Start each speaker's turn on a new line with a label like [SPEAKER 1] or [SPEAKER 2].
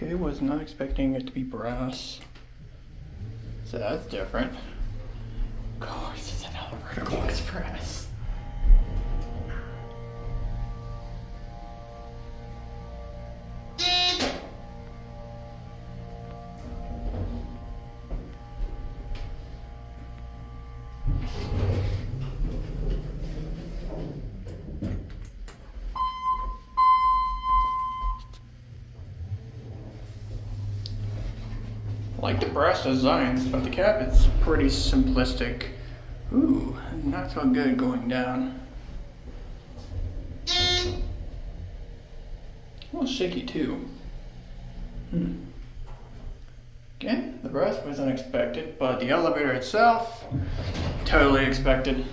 [SPEAKER 1] Okay, was not expecting it to be brass. So that's different. Of course, it's another vertical express. Like the brass designs, but the cap is pretty simplistic. Ooh, not so good going down. A little shaky too. Hmm. Okay, the brass was unexpected, but the elevator itself, totally expected.